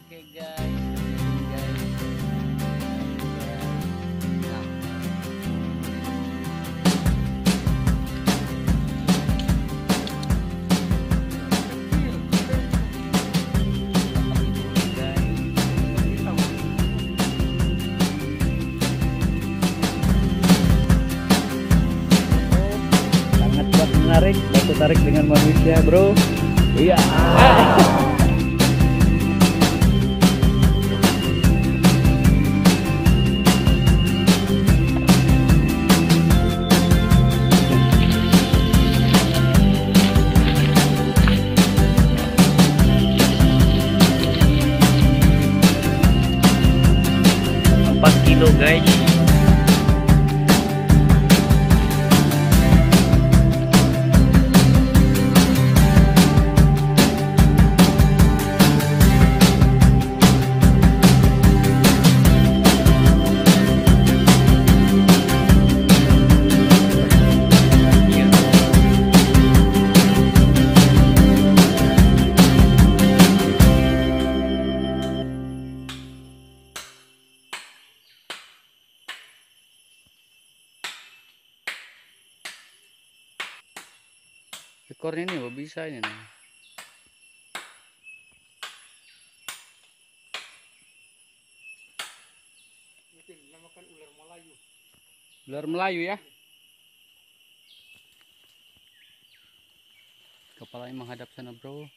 Oke guys, guys. Menarik batu tarik dengan manusia bro. Iya. Empat kilo guys ekornya ini apa bisa ini nih. Ular Melayu ya. Kepalanya menghadap sana, Bro.